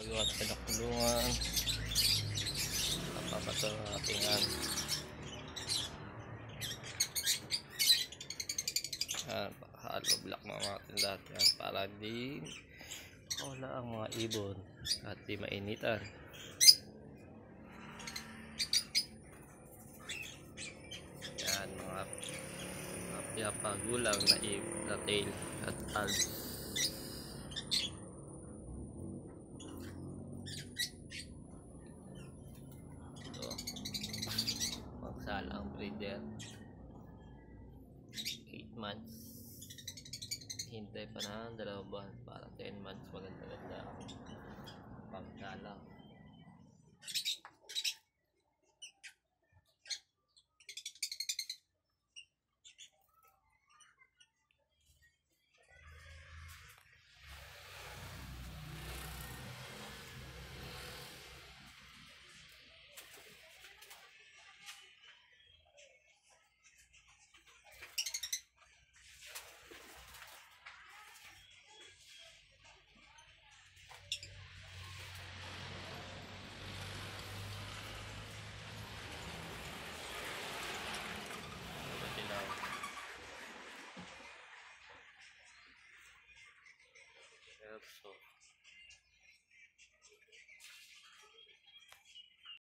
Pagawa tayo ng kulungan. Napapato ang ating an. Yan, hollow block mga natin lahat yan para di wala ang mga ibon at di mainitan. Yan mga mga piyapagulang na, na tail at alps. Breeder. 8 months. Hintay pa na dalawang buwan para 10 months maganda-ganda ang also